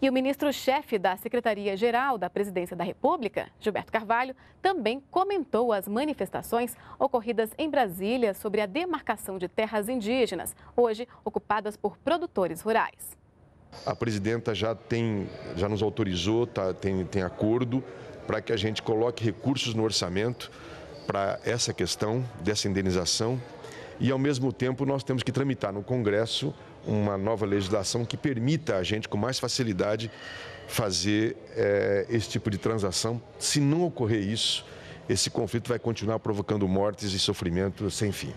E o ministro-chefe da Secretaria-Geral da Presidência da República, Gilberto Carvalho, também comentou as manifestações ocorridas em Brasília sobre a demarcação de terras indígenas, hoje ocupadas por produtores rurais. A presidenta já tem, já nos autorizou, tá, tem, tem acordo para que a gente coloque recursos no orçamento para essa questão dessa indenização e, ao mesmo tempo, nós temos que tramitar no Congresso uma nova legislação que permita a gente, com mais facilidade, fazer é, esse tipo de transação. Se não ocorrer isso, esse conflito vai continuar provocando mortes e sofrimento sem fim.